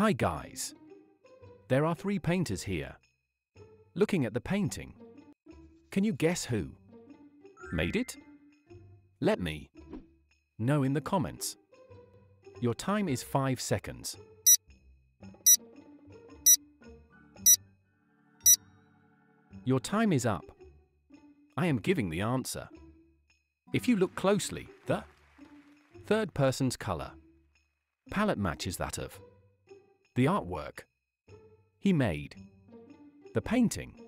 Hi guys. There are three painters here. Looking at the painting. Can you guess who? Made it? Let me know in the comments. Your time is 5 seconds. Your time is up. I am giving the answer. If you look closely, the third person's color palette matches that of the artwork he made. The painting